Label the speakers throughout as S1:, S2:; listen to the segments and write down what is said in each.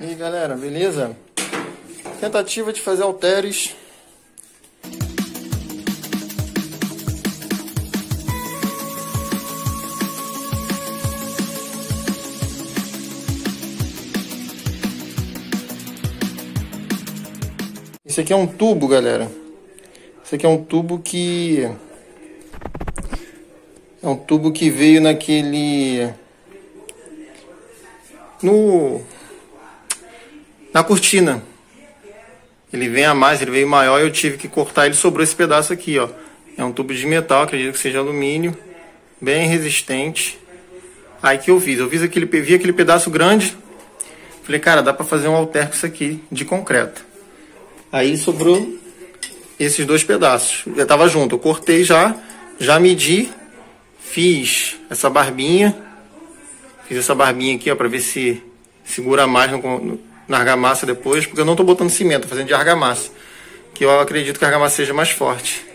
S1: E aí galera, beleza? Tentativa de fazer halteres. Esse aqui é um tubo, galera. Esse aqui é um tubo que... É um tubo que veio naquele... No na cortina. Ele vem a mais, ele veio maior eu tive que cortar ele, sobrou esse pedaço aqui, ó. É um tubo de metal, acredito que seja alumínio, bem resistente. Aí que eu fiz, eu fiz aquele, vi aquele pedaço grande, falei, cara, dá pra fazer um alter com isso aqui, de concreto. Aí sobrou esses dois pedaços, já tava junto, eu cortei já, já medi, fiz essa barbinha, fiz essa barbinha aqui, ó, pra ver se segura mais no, no na argamassa depois, porque eu não estou botando cimento, fazendo de argamassa. Que eu acredito que a argamassa seja mais forte.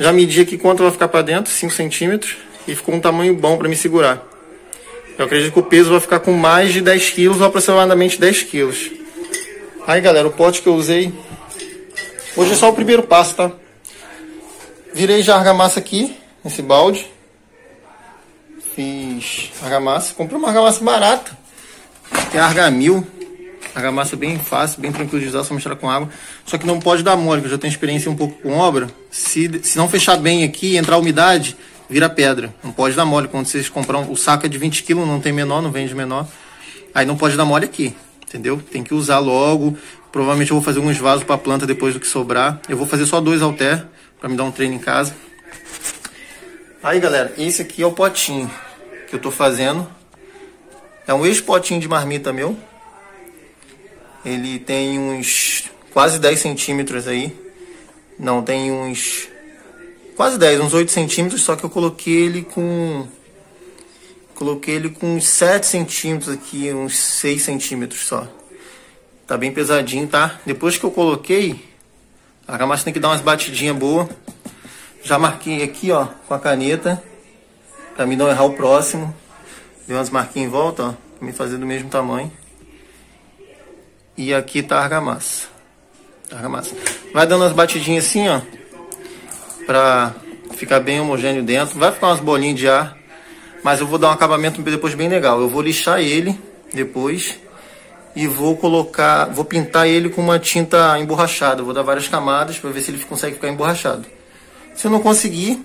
S1: Já medi aqui quanto vai ficar para dentro, 5 centímetros, e ficou um tamanho bom para me segurar. Eu acredito que o peso vai ficar com mais de 10 quilos, ou aproximadamente 10 quilos. Aí galera, o pote que eu usei, hoje é só o primeiro passo, tá? Virei já a argamassa aqui, nesse balde. Fiz argamassa, comprei uma argamassa barata, tem argamil, Argamassa é bem fácil, bem tranquilo de usar, só misturar com água. Só que não pode dar mole, eu já tenho experiência um pouco com obra. Se, se não fechar bem aqui entrar umidade, vira pedra. Não pode dar mole. Quando vocês compram o saco é de 20 kg, não tem menor, não vende menor. Aí não pode dar mole aqui, entendeu? Tem que usar logo. Provavelmente eu vou fazer alguns vasos para planta depois do que sobrar. Eu vou fazer só dois alter para me dar um treino em casa. Aí galera, esse aqui é o potinho que eu tô fazendo. É um ex-potinho de marmita meu. Ele tem uns quase 10 centímetros aí. Não, tem uns quase 10, uns 8 centímetros, só que eu coloquei ele com coloquei ele com uns 7 centímetros aqui, uns 6 centímetros só. Tá bem pesadinho, tá? Depois que eu coloquei, a argamassa tem que dar umas batidinhas boas. Já marquei aqui, ó, com a caneta, pra me não errar o próximo. Dei umas marquinhas em volta, ó, pra me fazer do mesmo tamanho. E aqui tá a argamassa. argamassa. Vai dando umas batidinhas assim, ó. Pra ficar bem homogêneo dentro. Vai ficar umas bolinhas de ar. Mas eu vou dar um acabamento depois bem legal. Eu vou lixar ele depois. E vou colocar, vou pintar ele com uma tinta emborrachada. vou dar várias camadas para ver se ele consegue ficar emborrachado. Se eu não conseguir,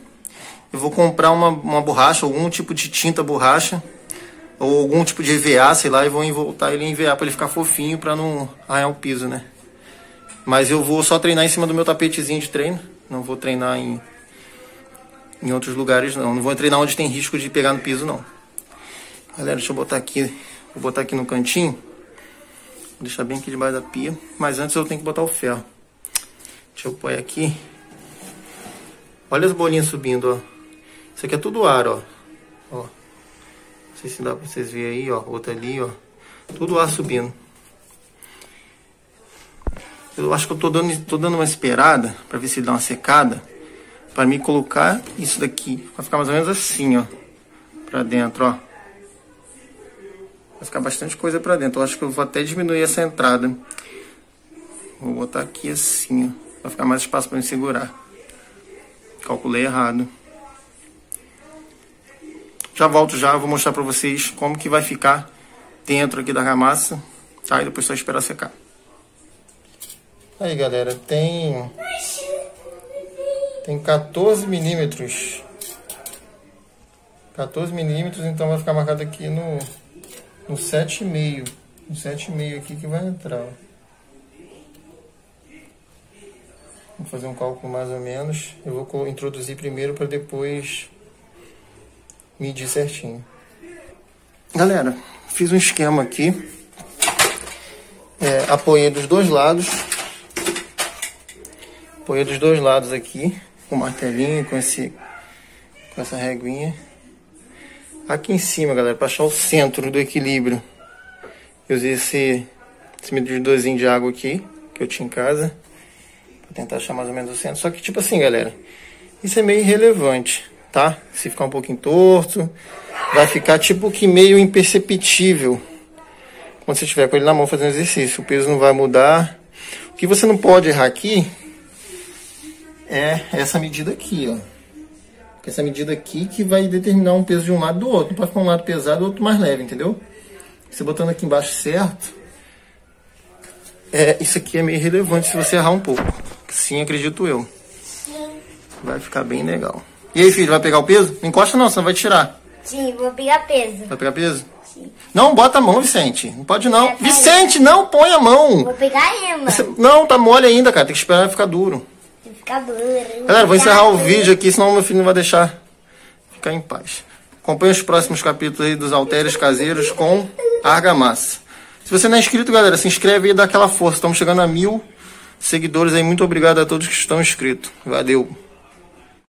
S1: eu vou comprar uma, uma borracha, algum tipo de tinta borracha ou algum tipo de EVA, sei lá, e vou voltar ele em EVA para ele ficar fofinho para não arranhar o piso, né? Mas eu vou só treinar em cima do meu tapetezinho de treino, não vou treinar em em outros lugares não, não vou treinar onde tem risco de pegar no piso não. Galera, deixa eu botar aqui, vou botar aqui no cantinho. Vou deixar bem aqui debaixo da pia, mas antes eu tenho que botar o ferro. Deixa eu pôr aqui. Olha as bolinhas subindo, ó. Isso aqui é tudo ar, ó. Ó se dá pra vocês verem aí, ó. Outra ali, ó. Tudo ar subindo. Eu acho que eu tô dando, tô dando uma esperada pra ver se dá uma secada. Pra mim colocar isso daqui. Vai ficar mais ou menos assim, ó. Pra dentro, ó. Vai ficar bastante coisa pra dentro. Eu acho que eu vou até diminuir essa entrada. Vou botar aqui assim, ó. Vai ficar mais espaço pra me segurar. Calculei errado. Já volto já, vou mostrar para vocês como que vai ficar dentro aqui da argamassa, tá? E depois só esperar secar. Aí galera, tem tem 14 milímetros 14 milímetros, então vai ficar marcado aqui no, no 7,5 no 7,5 aqui que vai entrar ó. Vou fazer um cálculo mais ou menos eu vou introduzir primeiro para depois medir certinho. Galera, fiz um esquema aqui. É, apoiei dos dois lados. Apoiei dos dois lados aqui. Com martelinho, com, esse, com essa reguinha. Aqui em cima, galera, para achar o centro do equilíbrio. Eu usei esse, esse medidorzinho de água aqui, que eu tinha em casa. Pra tentar achar mais ou menos o centro. Só que, tipo assim, galera, isso é meio irrelevante tá? Se ficar um pouquinho torto, vai ficar tipo que meio imperceptível quando você estiver com ele na mão fazendo exercício. O peso não vai mudar. O que você não pode errar aqui é essa medida aqui, ó. Essa medida aqui que vai determinar um peso de um lado do outro. Não pode ficar um lado pesado e outro mais leve, entendeu? Você botando aqui embaixo certo, é, isso aqui é meio relevante se você errar um pouco. Sim, acredito eu. Vai ficar bem legal. E aí, filho, vai pegar o peso? Não encosta não, senão vai tirar.
S2: Sim, vou pegar peso.
S1: Vai pegar peso?
S2: Sim.
S1: Não, bota a mão, Vicente. Não pode não.
S2: Vai.
S1: Vicente, não põe a mão.
S2: Vou pegar a Emma.
S1: Você- Não, tá mole ainda, cara. Tem que esperar ficar duro.
S2: Vai ficar duro.
S1: Galera, vou encerrar o vídeo aqui, senão meu filho não vai deixar ficar em paz. Acompanhe os próximos capítulos aí dos halteres caseiros com argamassa. Se você não é inscrito, galera, se inscreve aí e dá aquela força. Estamos chegando a mil seguidores aí. Muito obrigado a todos que estão inscritos. Valeu.